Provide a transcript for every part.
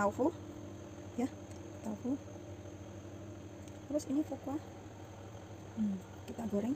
taufu ya taufu terus ini fokwa hmm, kita goreng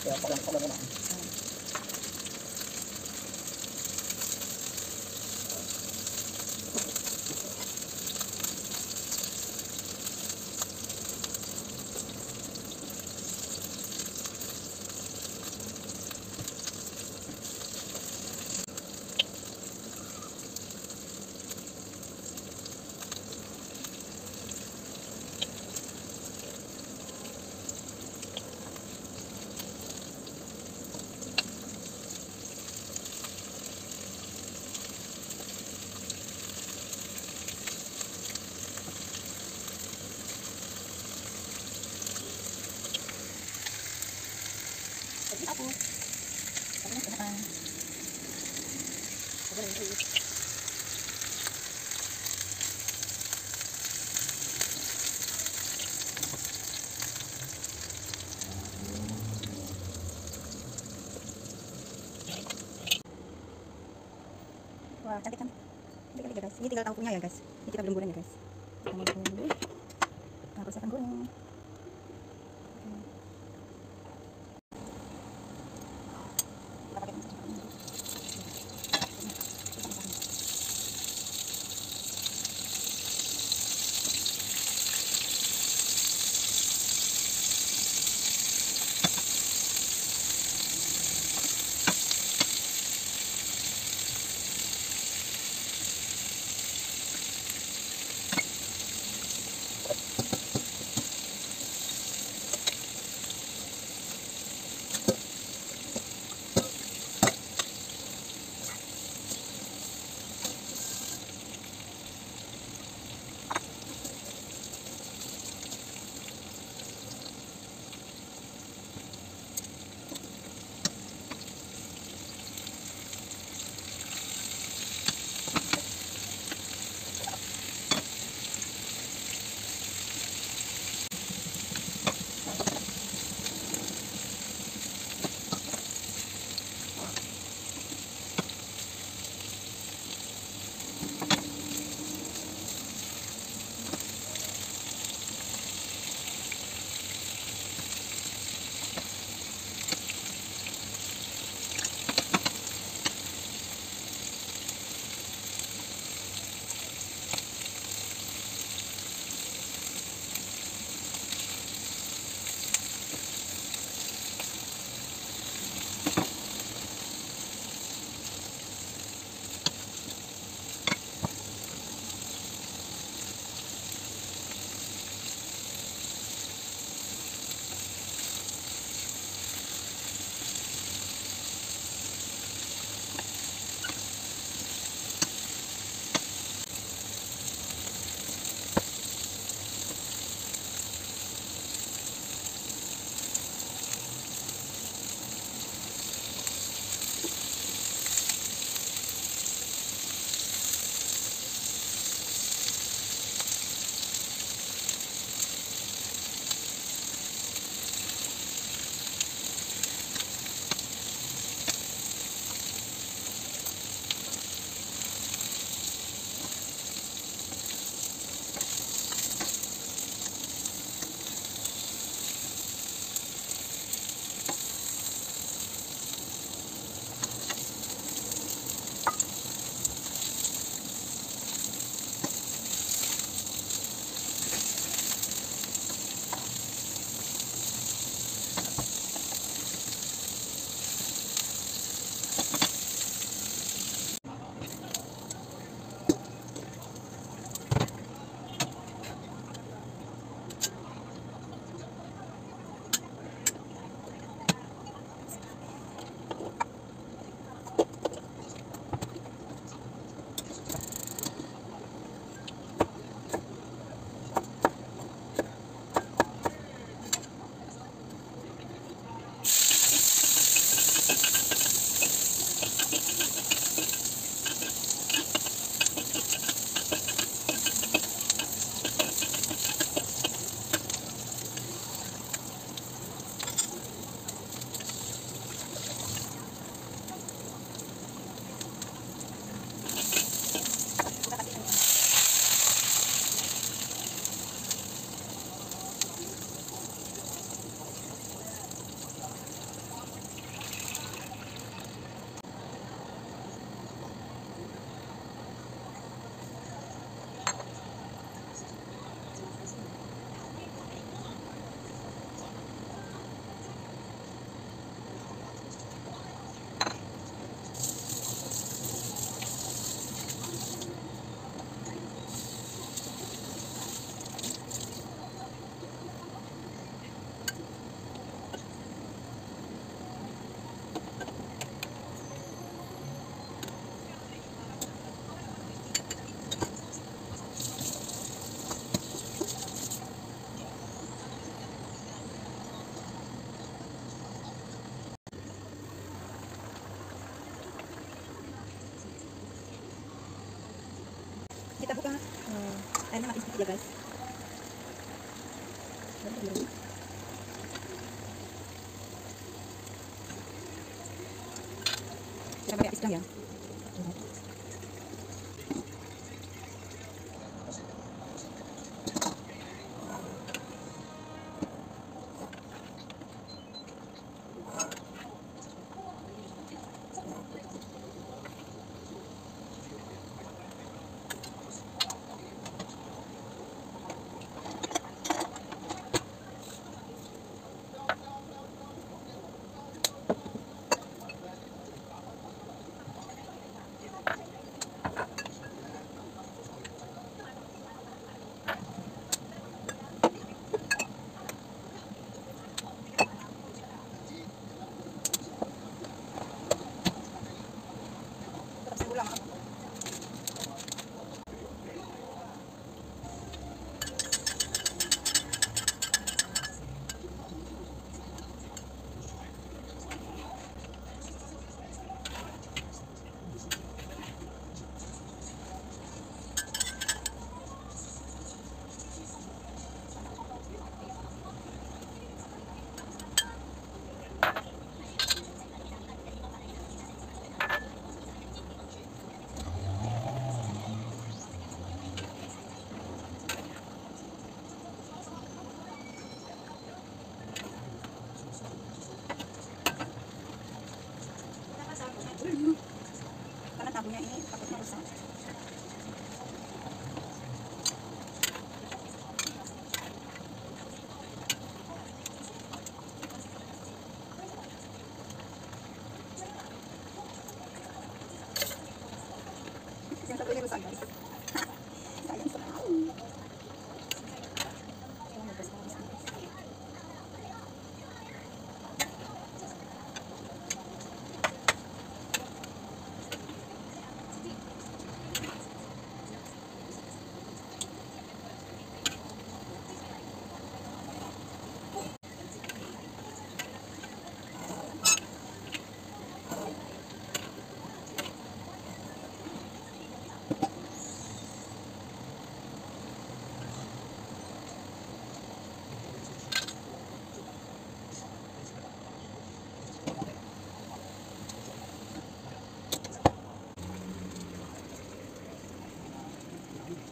Pada kota? Wah, cantik kan? Cantik kali guys. Ini tinggal taupunya ya guys. Ini kita belum goreng ya guys. Kita mau goreng dulu. Nah, persiapan goreng. kita buka. Hmm, airnya sedikit ya guys. Kita pakai pisang ya.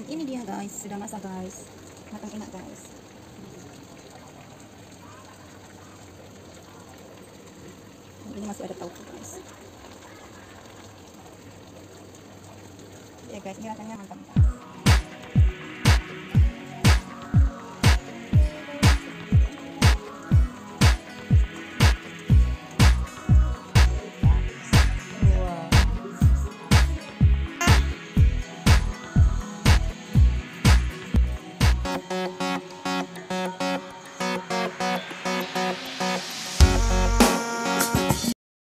Dan ini dia guys, sudah masak guys. Matang enak guys. Ini masih ada tauco guys. Ya guys, ini rasanya mantap guys.